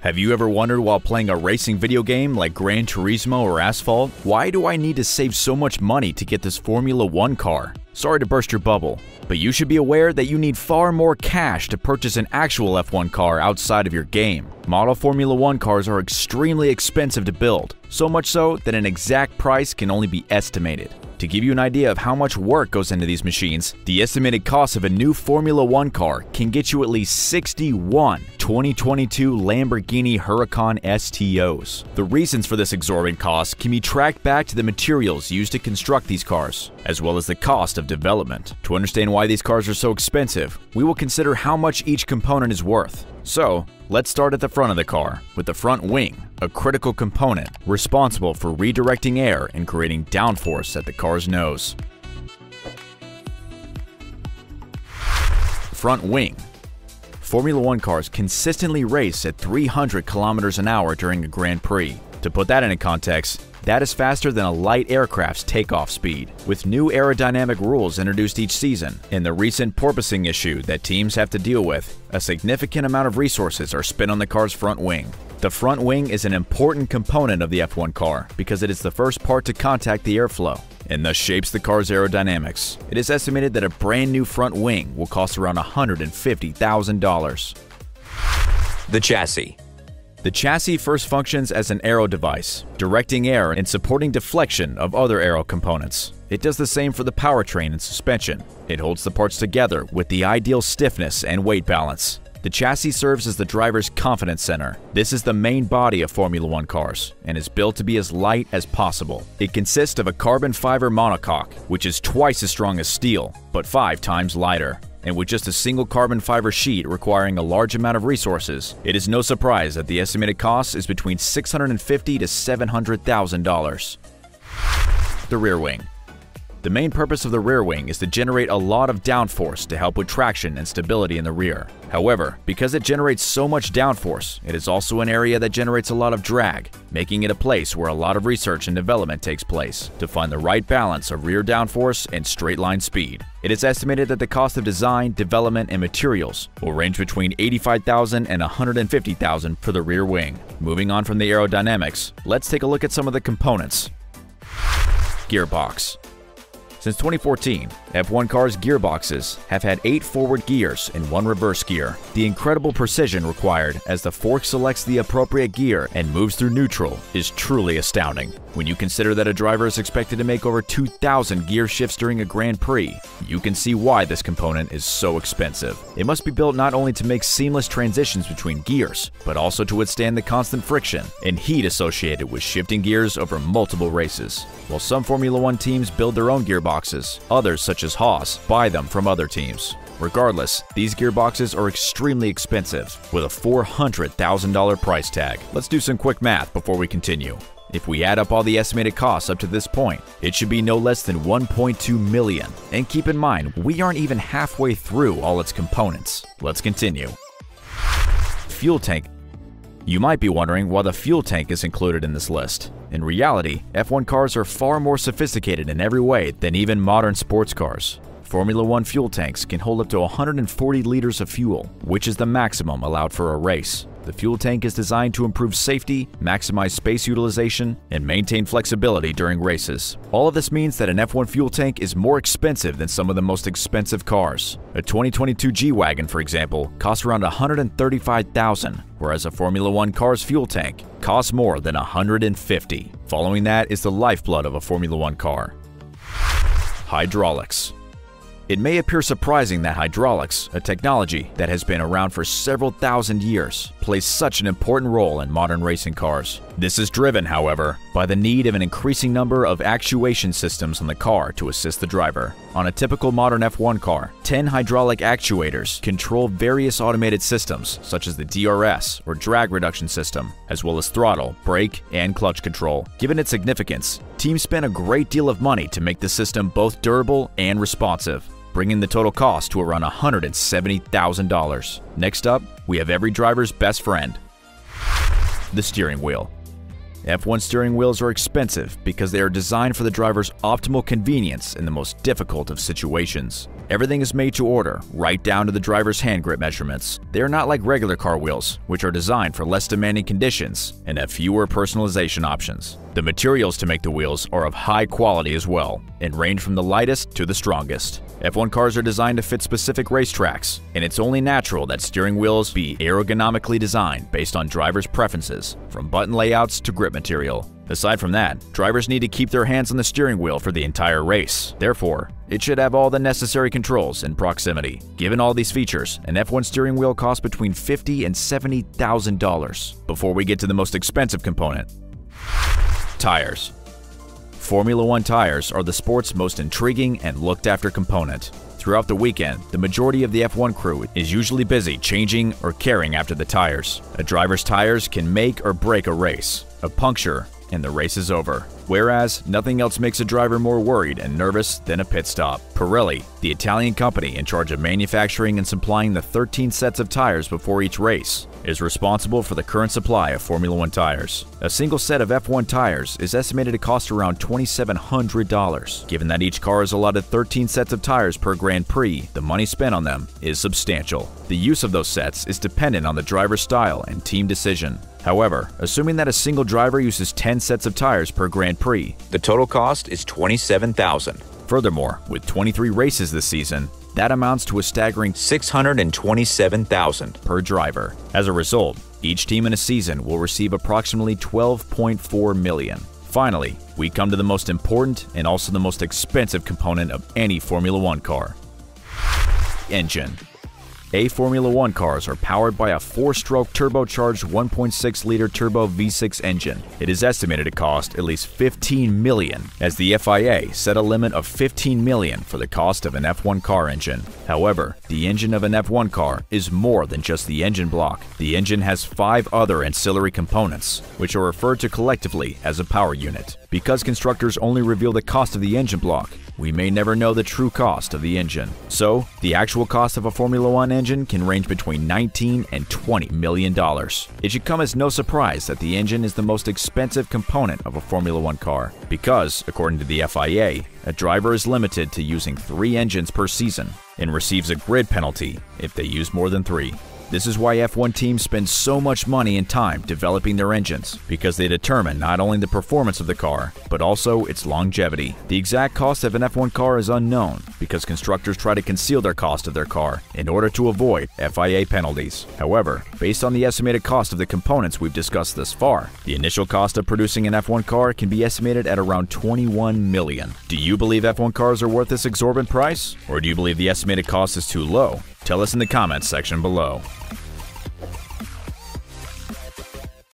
Have you ever wondered while playing a racing video game like Gran Turismo or Asphalt, why do I need to save so much money to get this Formula 1 car? Sorry to burst your bubble, but you should be aware that you need far more cash to purchase an actual F1 car outside of your game. Model Formula 1 cars are extremely expensive to build, so much so that an exact price can only be estimated. To give you an idea of how much work goes into these machines, the estimated cost of a new Formula 1 car can get you at least 61 2022 Lamborghini Huracan STOs. The reasons for this exorbitant cost can be tracked back to the materials used to construct these cars, as well as the cost of development. To understand why these cars are so expensive, we will consider how much each component is worth. So, let's start at the front of the car, with the front wing, a critical component responsible for redirecting air and creating downforce at the car's nose. Front wing. Formula One cars consistently race at 300 kilometers an hour during a Grand Prix. To put that into context, that is faster than a light aircraft's takeoff speed. With new aerodynamic rules introduced each season, and the recent porpoising issue that teams have to deal with, a significant amount of resources are spent on the car's front wing. The front wing is an important component of the F1 car because it is the first part to contact the airflow and thus shapes the car's aerodynamics. It is estimated that a brand new front wing will cost around $150,000. The chassis. The chassis first functions as an aero device, directing air and supporting deflection of other aero components. It does the same for the powertrain and suspension. It holds the parts together with the ideal stiffness and weight balance. The chassis serves as the driver's confidence center. This is the main body of Formula One cars and is built to be as light as possible. It consists of a carbon fiber monocoque, which is twice as strong as steel, but five times lighter and with just a single carbon fiber sheet requiring a large amount of resources, it is no surprise that the estimated cost is between 650 to $700,000. The rear wing. The main purpose of the rear wing is to generate a lot of downforce to help with traction and stability in the rear. However, because it generates so much downforce, it is also an area that generates a lot of drag, making it a place where a lot of research and development takes place to find the right balance of rear downforce and straight line speed. It is estimated that the cost of design, development, and materials will range between $85,000 and $150,000 for the rear wing. Moving on from the aerodynamics, let's take a look at some of the components. Gearbox since 2014, F1 cars' gearboxes have had 8 forward gears and 1 reverse gear. The incredible precision required as the fork selects the appropriate gear and moves through neutral is truly astounding. When you consider that a driver is expected to make over 2,000 gear shifts during a Grand Prix, you can see why this component is so expensive. It must be built not only to make seamless transitions between gears, but also to withstand the constant friction and heat associated with shifting gears over multiple races. While some Formula One teams build their own gearboxes. Others, such as Haas, buy them from other teams. Regardless, these gearboxes are extremely expensive, with a $400,000 price tag. Let's do some quick math before we continue. If we add up all the estimated costs up to this point, it should be no less than 1.2 million. And keep in mind, we aren't even halfway through all its components. Let's continue. Fuel tank you might be wondering why the fuel tank is included in this list. In reality, F1 cars are far more sophisticated in every way than even modern sports cars. Formula One fuel tanks can hold up to 140 liters of fuel, which is the maximum allowed for a race. The fuel tank is designed to improve safety, maximize space utilization, and maintain flexibility during races. All of this means that an F1 fuel tank is more expensive than some of the most expensive cars. A 2022 G-Wagon, for example, costs around $135,000, whereas a Formula One car's fuel tank costs more than $150. Following that is the lifeblood of a Formula One car. Hydraulics. It may appear surprising that hydraulics, a technology that has been around for several thousand years, plays such an important role in modern racing cars. This is driven, however, by the need of an increasing number of actuation systems on the car to assist the driver. On a typical modern F1 car, 10 hydraulic actuators control various automated systems, such as the DRS or drag reduction system, as well as throttle, brake, and clutch control. Given its significance, teams spend a great deal of money to make the system both durable and responsive bringing the total cost to around $170,000. Next up, we have every driver's best friend, the steering wheel. F1 steering wheels are expensive because they are designed for the driver's optimal convenience in the most difficult of situations. Everything is made to order, right down to the driver's hand grip measurements. They are not like regular car wheels, which are designed for less demanding conditions and have fewer personalization options. The materials to make the wheels are of high quality as well, and range from the lightest to the strongest. F1 cars are designed to fit specific racetracks, and it's only natural that steering wheels be ergonomically designed based on drivers' preferences, from button layouts to grip material. Aside from that, drivers need to keep their hands on the steering wheel for the entire race. Therefore, it should have all the necessary controls and proximity. Given all these features, an F1 steering wheel costs between 50 and $70,000. Before we get to the most expensive component, tires. Formula One tires are the sport's most intriguing and looked after component. Throughout the weekend, the majority of the F1 crew is usually busy changing or caring after the tires. A driver's tires can make or break a race. A puncture and the race is over. Whereas, nothing else makes a driver more worried and nervous than a pit stop. Pirelli, the Italian company in charge of manufacturing and supplying the 13 sets of tires before each race, is responsible for the current supply of Formula One tires. A single set of F1 tires is estimated to cost around $2,700. Given that each car is allotted 13 sets of tires per Grand Prix, the money spent on them is substantial. The use of those sets is dependent on the driver's style and team decision. However, assuming that a single driver uses 10 sets of tires per Grand Prix, The total cost is 27000 furthermore, with 23 races this season, that amounts to a staggering 627000 per driver. As a result, each team in a season will receive approximately 12.4 million. Finally, we come to the most important and also the most expensive component of any Formula One car. Engine. A Formula One cars are powered by a four-stroke turbocharged 1.6-liter turbo V6 engine. It is estimated to cost at least 15 million, as the FIA set a limit of 15 million for the cost of an F1 car engine. However, the engine of an F1 car is more than just the engine block. The engine has five other ancillary components, which are referred to collectively as a power unit. Because constructors only reveal the cost of the engine block, we may never know the true cost of the engine. So, the actual cost of a Formula One engine can range between 19 and 20 million dollars. It should come as no surprise that the engine is the most expensive component of a Formula One car, because, according to the FIA, a driver is limited to using three engines per season and receives a grid penalty if they use more than three. This is why F1 teams spend so much money and time developing their engines, because they determine not only the performance of the car, but also its longevity. The exact cost of an F1 car is unknown, because constructors try to conceal their cost of their car in order to avoid FIA penalties. However, based on the estimated cost of the components we've discussed thus far, the initial cost of producing an F1 car can be estimated at around 21 million. Do you believe F1 cars are worth this exorbitant price? Or do you believe the estimated cost is too low? Tell us in the comments section below.